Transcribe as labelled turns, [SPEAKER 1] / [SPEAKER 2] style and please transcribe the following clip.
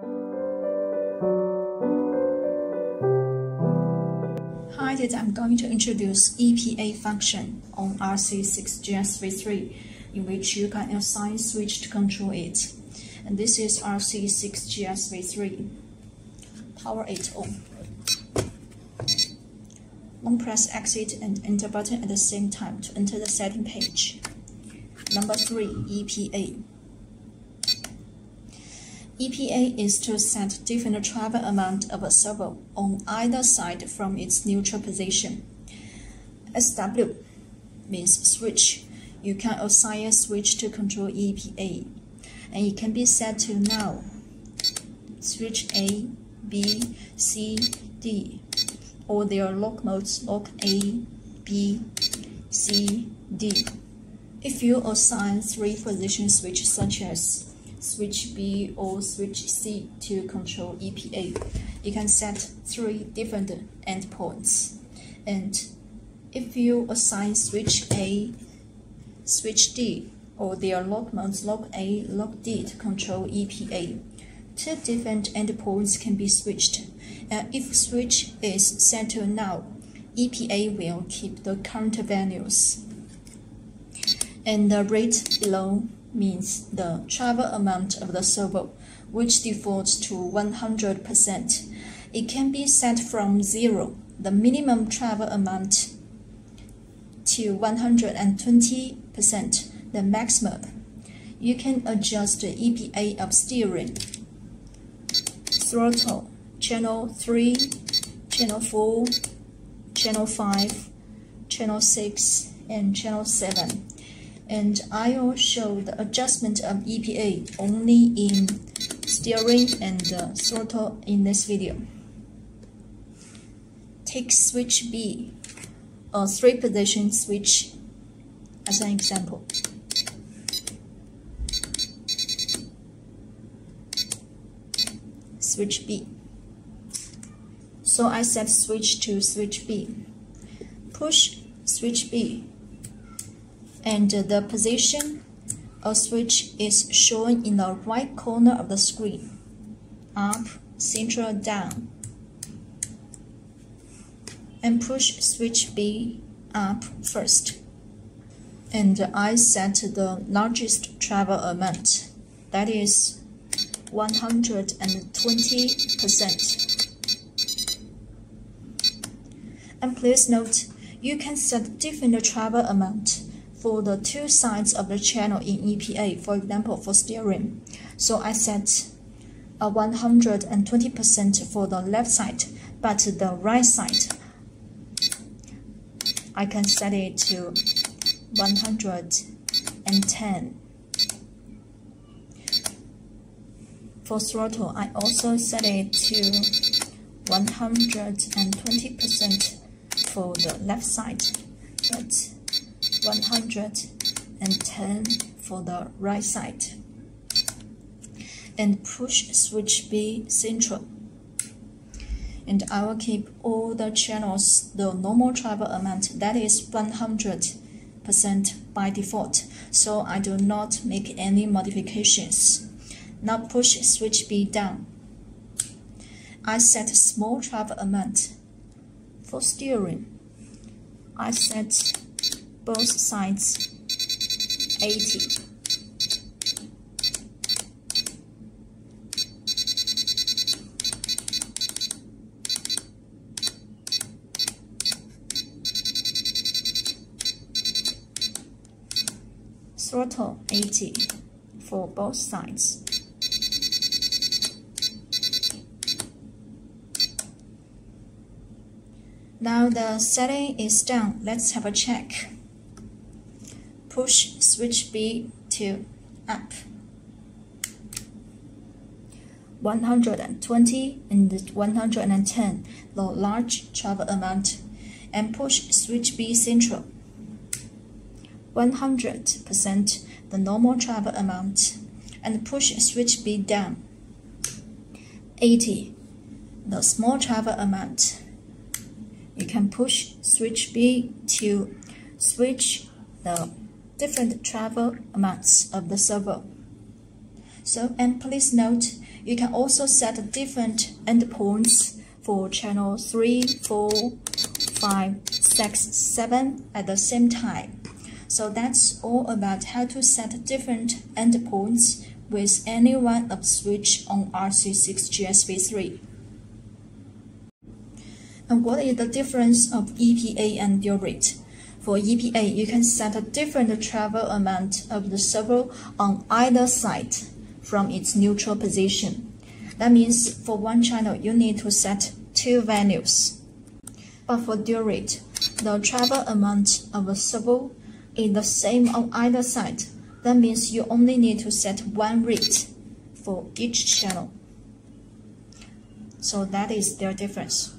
[SPEAKER 1] Hi, today I'm going to introduce EPA function on RC6GSV3 in which you can assign switch to control it. And this is RC6GSV3. Power it on. Long press exit and enter button at the same time to enter the setting page. Number 3. EPA EPA is to set different travel amount of a servo on either side from its neutral position. SW means switch. You can assign a switch to control EPA, and it can be set to null. Switch A, B, C, D, or their lock modes lock A, B, C, D. If you assign three position switch such as switch B or switch C to control EPA. You can set three different endpoints. And if you assign switch A, switch D, or their modes lock A, lock D to control EPA, two different endpoints can be switched. And if switch is set to null, EPA will keep the current values. And the rate below means the travel amount of the servo, which defaults to 100%. It can be set from zero, the minimum travel amount, to 120%, the maximum. You can adjust the EPA of steering, throttle, channel 3, channel 4, channel 5, channel 6, and channel 7 and I will show the adjustment of EPA only in steering and uh, throttle in this video. Take switch B, a three position switch as an example. Switch B. So I set switch to switch B. Push switch B and the position of switch is shown in the right corner of the screen. Up, central, down. And push switch B up first. And I set the largest travel amount, that is 120%. And please note, you can set different travel amount for the two sides of the channel in EPA, for example, for steering. So I set a 120% for the left side, but the right side, I can set it to 110. For throttle, I also set it to 120% for the left side, but 110 for the right side. And push switch B central. And I will keep all the channels the normal travel amount that is 100% by default. So I do not make any modifications. Now push switch B down. I set small travel amount for steering. I set both sides 80. Throttle 80 for both sides. Now the setting is done. Let's have a check push switch B to up. 120 and 110 the large travel amount and push switch B central. 100% the normal travel amount and push switch B down. 80 the small travel amount. You can push switch B to switch the different travel amounts of the servo. So, and please note, You can also set different endpoints for channel 3, 4, 5, 6, 7 at the same time. So that's all about how to set different endpoints with any one of switch on RC6GSV3. And what is the difference of EPA and dual rate? For EPA, you can set a different travel amount of the servo on either side from its neutral position. That means for one channel, you need to set two values. But for dual rate, the travel amount of a servo is the same on either side. That means you only need to set one rate for each channel. So that is their difference.